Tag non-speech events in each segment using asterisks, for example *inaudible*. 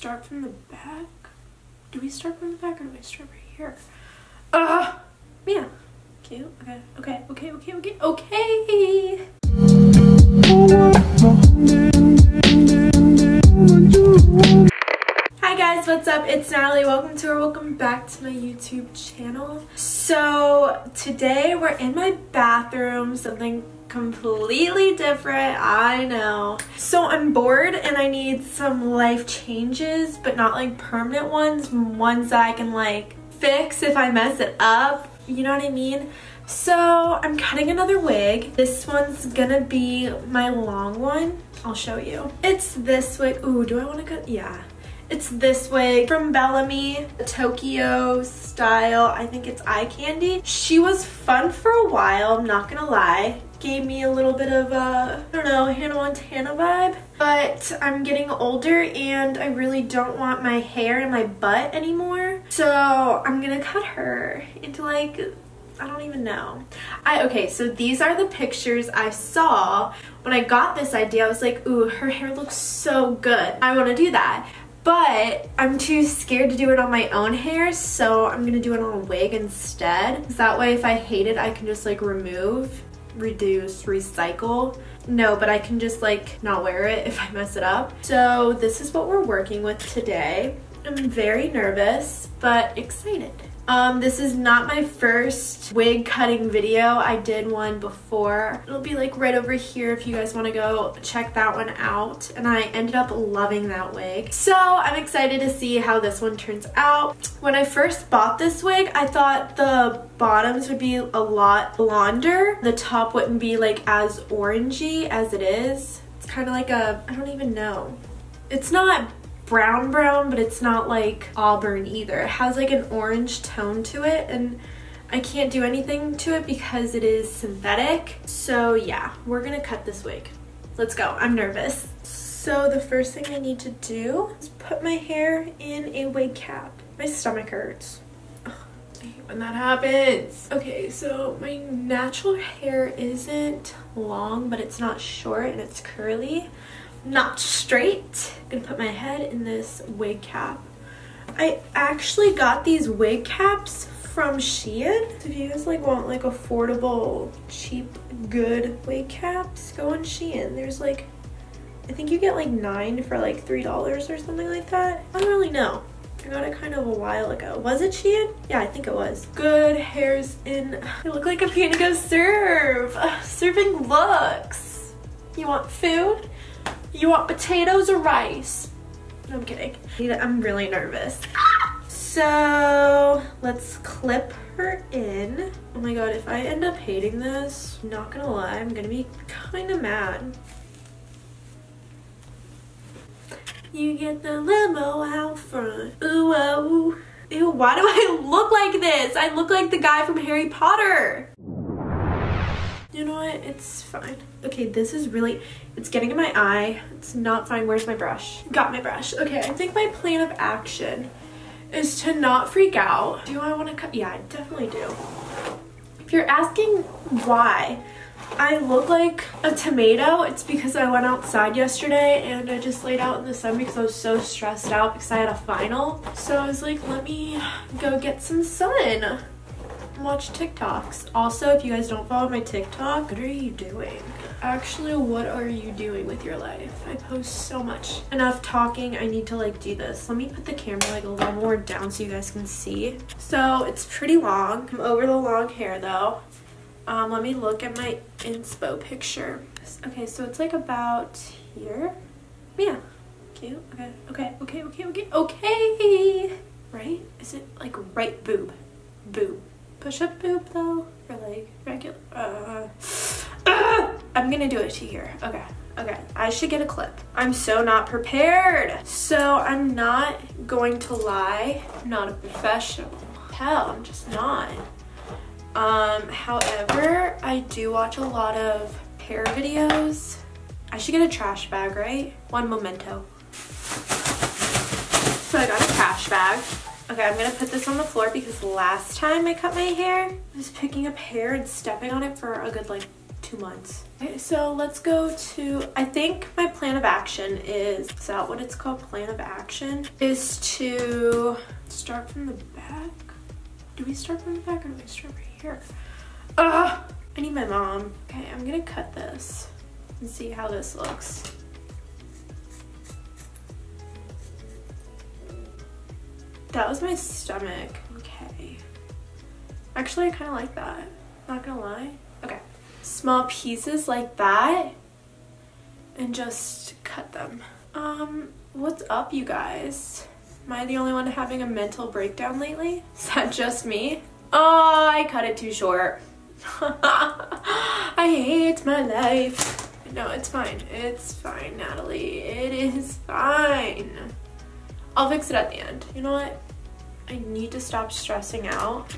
start from the back? Do we start from the back or do we start right here? Ah, uh, yeah. Cute. Okay. Okay. Okay. Okay. Okay. Okay. Hi guys, what's up? It's Natalie. Welcome to or welcome back to my YouTube channel. So today we're in my bathroom, something completely different, I know. So I'm bored and I need some life changes, but not like permanent ones, ones that I can like fix if I mess it up, you know what I mean? So I'm cutting another wig. This one's gonna be my long one. I'll show you. It's this wig. Ooh, do I wanna cut? Yeah. It's this wig from Bellami, Tokyo style. I think it's eye candy. She was fun for a while, I'm not gonna lie gave me a little bit of a, I don't know, Hannah Montana vibe. But I'm getting older and I really don't want my hair in my butt anymore. So I'm gonna cut her into like I don't even know. I okay, so these are the pictures I saw when I got this idea. I was like, ooh, her hair looks so good. I want to do that. But I'm too scared to do it on my own hair, so I'm gonna do it on a wig instead. That way if I hate it, I can just like remove reduce, recycle. No, but I can just like not wear it if I mess it up. So this is what we're working with today. I'm very nervous, but excited. Um, this is not my first wig cutting video. I did one before. It'll be like right over here if you guys want to go check that one out. And I ended up loving that wig. So I'm excited to see how this one turns out. When I first bought this wig, I thought the bottoms would be a lot blonder. The top wouldn't be like as orangey as it is. It's kind of like a, I don't even know. It's not brown brown, but it's not like auburn either. It has like an orange tone to it and I can't do anything to it because it is synthetic. So yeah, we're gonna cut this wig. Let's go, I'm nervous. So the first thing I need to do is put my hair in a wig cap. My stomach hurts. I hate when that happens. Okay, so my natural hair isn't long, but it's not short and it's curly not straight. I'm gonna put my head in this wig cap. I actually got these wig caps from Shein. If you guys like want like affordable, cheap, good wig caps, go on Shein. There's like, I think you get like nine for like $3 or something like that. I don't really know. I got it kind of a while ago. Was it Shein? Yeah, I think it was. Good hairs in. *sighs* I look like I'm gonna go serve. *sighs* serving looks. You want food? You want potatoes or rice? No, I'm kidding. I'm really nervous. So let's clip her in. Oh my god, if I end up hating this, not gonna lie, I'm gonna be kind of mad. You get the limo out front. Ooh, oh. Ew, why do I *laughs* look like this? I look like the guy from Harry Potter. You know what? It's fine. Okay, this is really, it's getting in my eye. It's not fine. Where's my brush? Got my brush. Okay, I think my plan of action is to not freak out. Do I want to cut? Yeah, I definitely do. If you're asking why I look like a tomato, it's because I went outside yesterday and I just laid out in the sun because I was so stressed out because I had a final. So I was like, let me go get some sun watch TikToks. Also, if you guys don't follow my TikTok, what are you doing? Actually, what are you doing with your life? I post so much. Enough talking, I need to like do this. Let me put the camera like a little more down so you guys can see. So it's pretty long. I'm over the long hair though. Um, let me look at my inspo picture. Okay, so it's like about here. Yeah, cute. Okay, okay, okay, okay, okay, okay. Right? Is it like right boob? Boob push-up boob though or like regular uh, uh, i'm gonna do it to here. Okay okay i should get a clip. I'm so not prepared. So i'm not going to lie i'm not a professional. Hell i'm just not. Um however i do watch a lot of hair videos. I should get a trash bag right? One memento. So i got a trash bag Okay, I'm gonna put this on the floor because last time I cut my hair, I was picking up hair and stepping on it for a good like two months. Okay, so let's go to, I think my plan of action is, is that what it's called? Plan of action is to start from the back. Do we start from the back or do we start right here? Ugh, I need my mom. Okay, I'm gonna cut this and see how this looks. That was my stomach. Okay. Actually, I kind of like that. Not gonna lie. Okay. Small pieces like that and just cut them. Um, what's up, you guys? Am I the only one having a mental breakdown lately? *laughs* Is that just me? Oh, I cut it too short. *laughs* I hate my life. No, it's fine. It's fine, Natalie. It is fine. I'll fix it at the end. You know what? I need to stop stressing out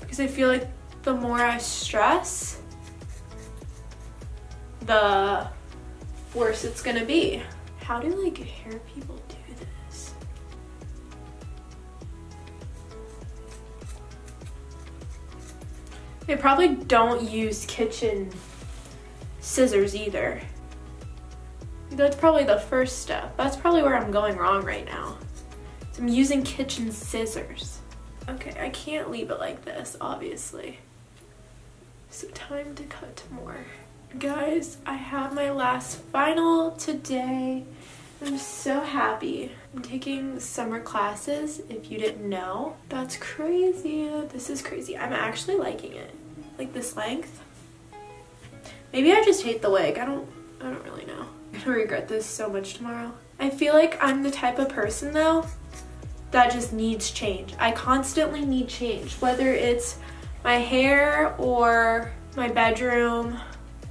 because I feel like the more I stress, the worse it's gonna be. How do like hair people do this? They probably don't use kitchen scissors either. That's probably the first step. That's probably where I'm going wrong right now. So I'm using kitchen scissors. Okay, I can't leave it like this, obviously. So time to cut more. Guys, I have my last final today. I'm so happy. I'm taking summer classes, if you didn't know. That's crazy. This is crazy. I'm actually liking it. Like this length. Maybe I just hate the wig. I don't I don't really know. *laughs* I'm gonna regret this so much tomorrow. I feel like I'm the type of person though that just needs change. I constantly need change, whether it's my hair or my bedroom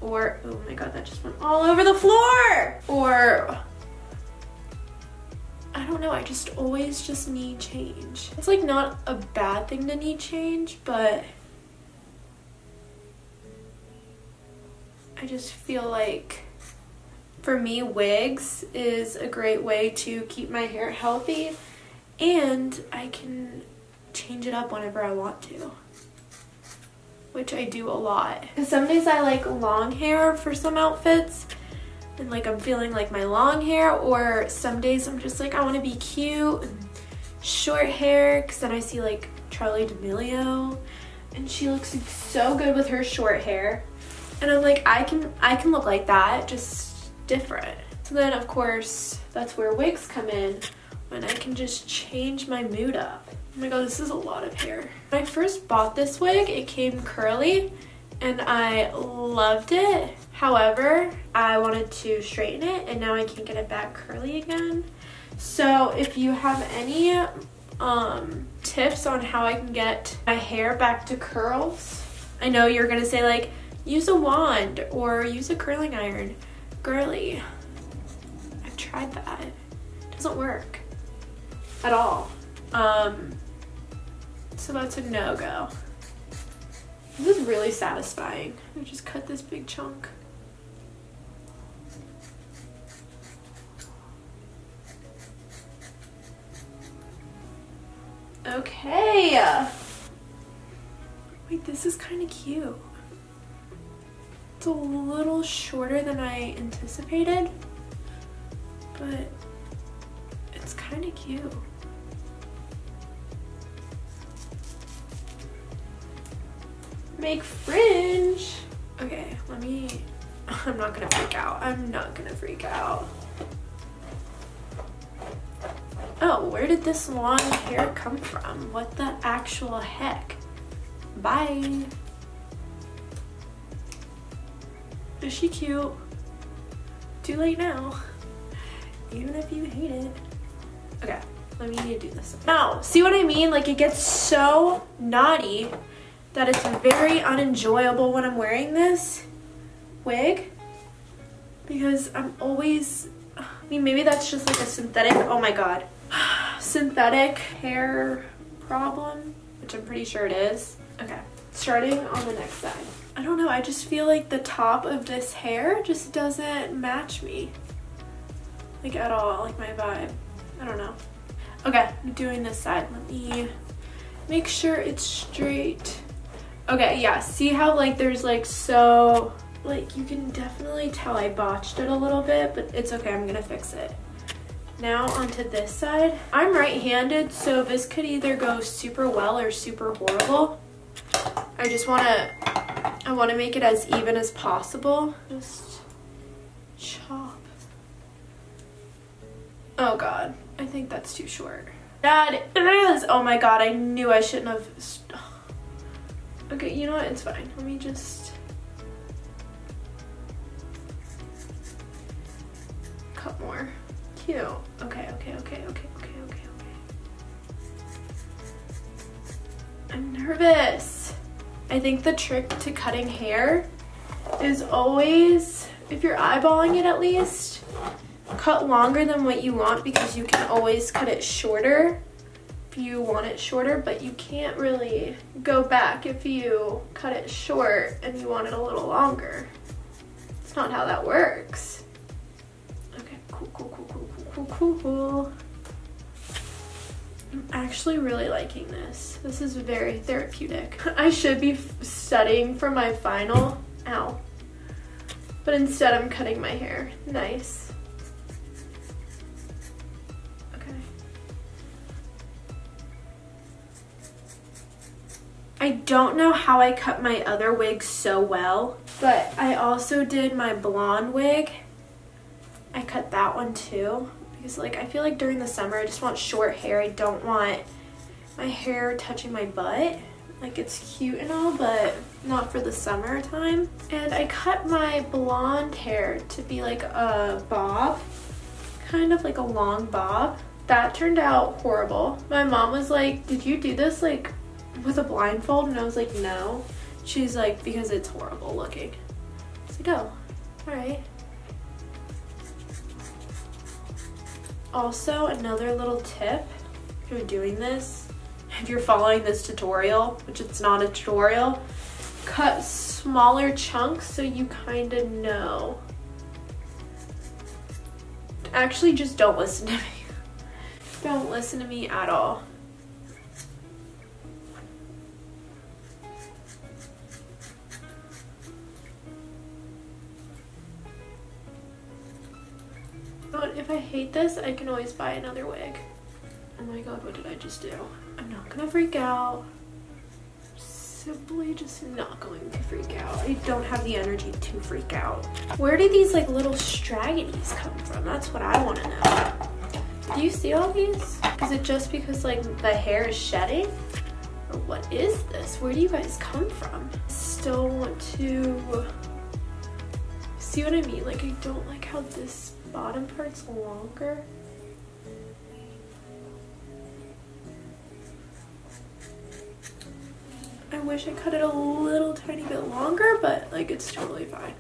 or, oh my God, that just went all over the floor. Or, I don't know, I just always just need change. It's like not a bad thing to need change, but I just feel like for me, wigs is a great way to keep my hair healthy and I can change it up whenever I want to which I do a lot. Some days I like long hair for some outfits and like I'm feeling like my long hair or some days I'm just like I want to be cute and short hair because then I see like Charli D'Amelio and she looks so good with her short hair and I'm like I can I can look like that just different. So then of course that's where wigs come in when I can just change my mood up. Oh my god, this is a lot of hair. When I first bought this wig, it came curly and I loved it. However, I wanted to straighten it and now I can't get it back curly again. So if you have any um, tips on how I can get my hair back to curls, I know you're gonna say like, use a wand or use a curling iron. Girly, I've tried that. It doesn't work at all. Um, so that's a no-go. This is really satisfying. I just cut this big chunk. Okay. Wait, this is kind of cute. It's a little shorter than I anticipated, but it's kind of cute. Make fringe. Okay, let me, *laughs* I'm not gonna freak out. I'm not gonna freak out. Oh, where did this long hair come from? What the actual heck? Bye. Is she cute? Too late now. Even if you hate it. Okay, let me do this. Now, see what I mean? Like it gets so naughty that it's very unenjoyable when I'm wearing this wig because I'm always, I mean, maybe that's just like a synthetic, oh my God, *sighs* synthetic hair problem, which I'm pretty sure it is. Okay, starting on the next side. I don't know, I just feel like the top of this hair just doesn't match me. Like at all, like my vibe. I don't know. Okay, I'm doing this side. Let me make sure it's straight. Okay, yeah, see how like there's like so like you can definitely tell I botched it a little bit, but it's okay, I'm gonna fix it. Now onto this side. I'm right-handed, so this could either go super well or super horrible. I just wanna, I wanna make it as even as possible. Just chop. Oh God, I think that's too short. That is, oh my God, I knew I shouldn't have. Okay, you know what, it's fine. Let me just cut more. Cute. Okay, okay, okay, okay, okay, okay, okay. I'm nervous. I think the trick to cutting hair is always, if you're eyeballing it at least, cut longer than what you want because you can always cut it shorter you want it shorter, but you can't really go back if you cut it short and you want it a little longer. It's not how that works. Okay, cool, cool, cool, cool, cool, cool, cool. I'm actually really liking this. This is very therapeutic. *laughs* I should be studying for my final. Ow. But instead I'm cutting my hair. Nice. I don't know how I cut my other wig so well, but I also did my blonde wig. I cut that one too because like I feel like during the summer I just want short hair. I don't want my hair touching my butt. Like it's cute and all, but not for the summertime. And I cut my blonde hair to be like a bob, kind of like a long bob. That turned out horrible. My mom was like, did you do this like with a blindfold and I was like, no. She's like, because it's horrible looking. Like, oh, all right. Also, another little tip, if you're doing this, if you're following this tutorial, which it's not a tutorial, cut smaller chunks so you kind of know. Actually, just don't listen to me. *laughs* Don't listen to me at all. But if I hate this, I can always buy another wig. Oh my god, what did I just do? I'm not gonna freak out. Simply just not going to freak out. I don't have the energy to freak out. Where do these like little straggities come from? That's what I wanna know. Do you see all these? Is it just because like the hair is shedding? Or what is this? Where do you guys come from? Still want to see what I mean? Like I don't like how this bottom part's longer. I wish I cut it a little tiny bit longer, but like it's totally fine.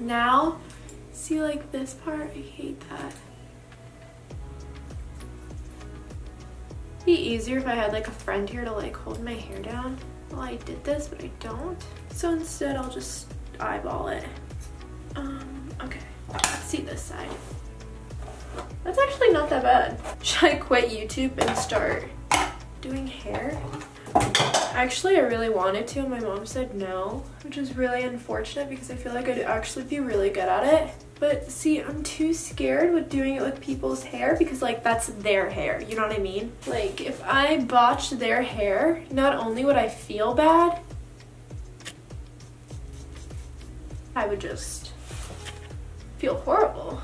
Now, see like this part? I hate that. be easier if I had like a friend here to like hold my hair down while I did this, but I don't. So instead I'll just eyeball it. See this side. That's actually not that bad. Should I quit YouTube and start doing hair? Actually, I really wanted to and my mom said no, which is really unfortunate because I feel like I'd actually be really good at it. But see, I'm too scared with doing it with people's hair because like that's their hair, you know what I mean? Like if I botched their hair, not only would I feel bad, I would just feel horrible.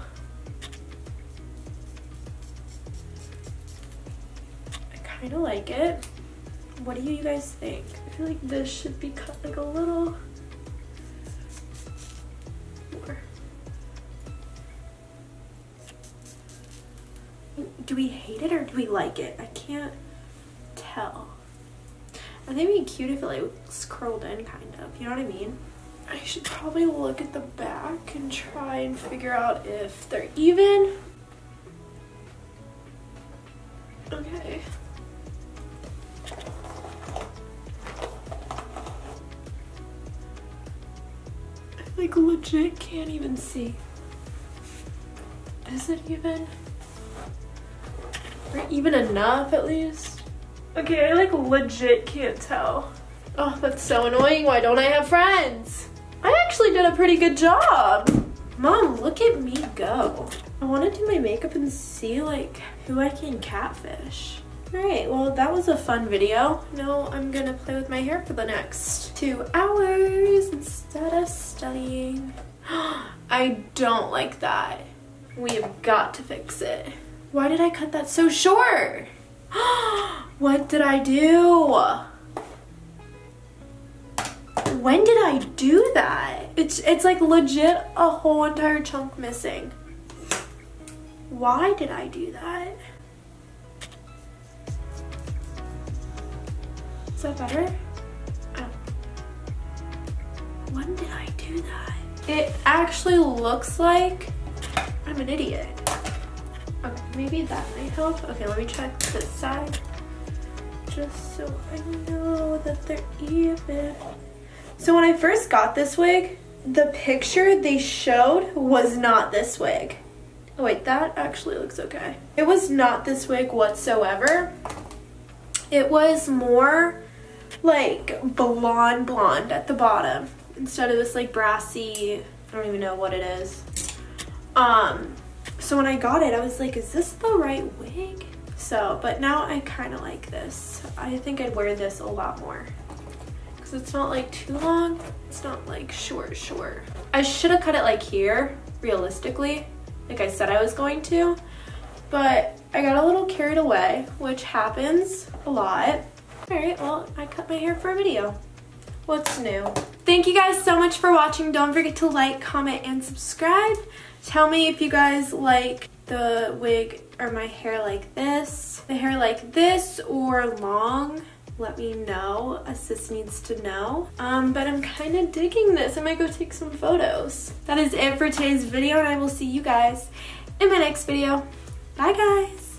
I kind of like it. What do you guys think? I feel like this should be cut like a little more. Do we hate it or do we like it? I can't tell. I think it'd be cute if it like curled in kind of, you know what I mean? I should probably look at the back and try and figure out if they're even. Okay. I like legit can't even see. Is it even? Or even enough at least? Okay, I like legit can't tell. Oh, that's so annoying. Why don't I have friends? I actually did a pretty good job. Mom, look at me go. I want to do my makeup and see like who I can catfish. Alright, well that was a fun video. Now I'm gonna play with my hair for the next two hours instead of studying. *gasps* I don't like that. We have got to fix it. Why did I cut that so short? *gasps* what did I do? When did I do that? It's, it's like legit a whole entire chunk missing. Why did I do that? Is that better? Oh. When did I do that? It actually looks like I'm an idiot. Okay, maybe that might help. Okay, let me check this side. Just so I know that they're even. So when I first got this wig, the picture they showed was not this wig. Oh wait, that actually looks okay. It was not this wig whatsoever. It was more like blonde blonde at the bottom instead of this like brassy, I don't even know what it is. Um, so when I got it, I was like, is this the right wig? So, but now I kind of like this. I think I'd wear this a lot more it's not like too long. It's not like short, short. I should have cut it like here, realistically, like I said I was going to, but I got a little carried away, which happens a lot. All right, well, I cut my hair for a video. What's new? Thank you guys so much for watching. Don't forget to like, comment, and subscribe. Tell me if you guys like the wig or my hair like this, the hair like this, or long let me know. A sis needs to know. Um, but I'm kind of digging this. I might go take some photos. That is it for today's video and I will see you guys in my next video. Bye guys.